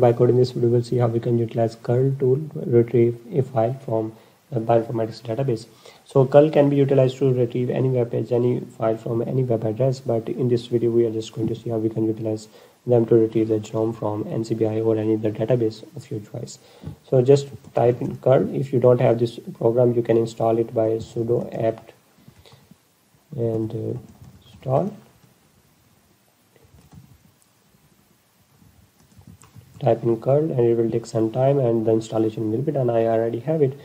By coding this video, we'll see how we can utilize curl tool to retrieve a file from a bioinformatics database. So curl can be utilized to retrieve any web page, any file from any web address. But in this video, we are just going to see how we can utilize them to retrieve the genome from NCBI or any other database of your choice. So just type in curl. If you don't have this program, you can install it by sudo apt and uh, install type in curl and it will take some time and the installation will be done. I already have it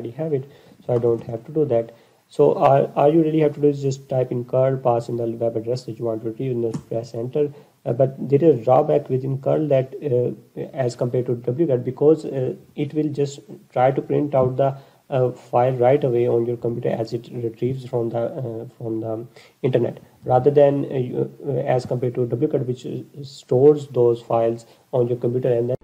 already have it so I don't have to do that. So all, all you really have to do is just type in curl pass in the web address that you want to retrieve and then press enter. Uh, but there is a drawback within curl that uh, as compared to wget because uh, it will just try to print out the uh, file right away on your computer as it retrieves from the uh, from the internet. Rather than uh, as compared to wget which stores those files on your computer and then